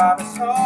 promise sorry.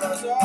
Colorado.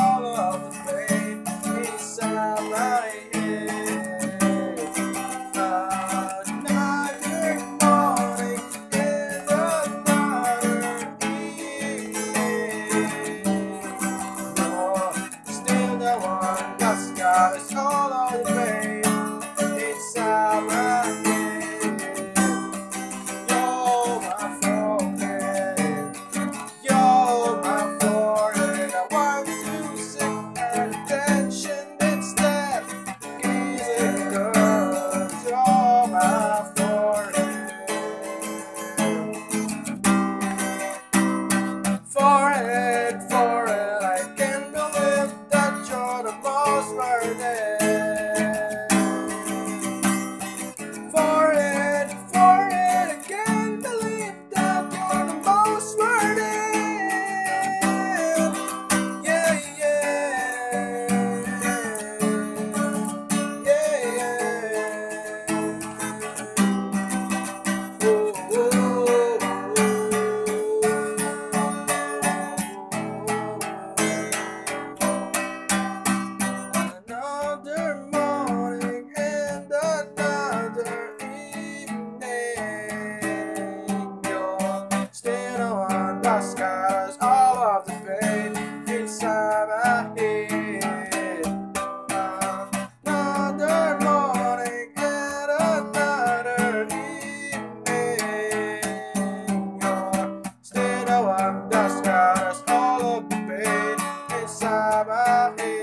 Of the